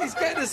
He's getting a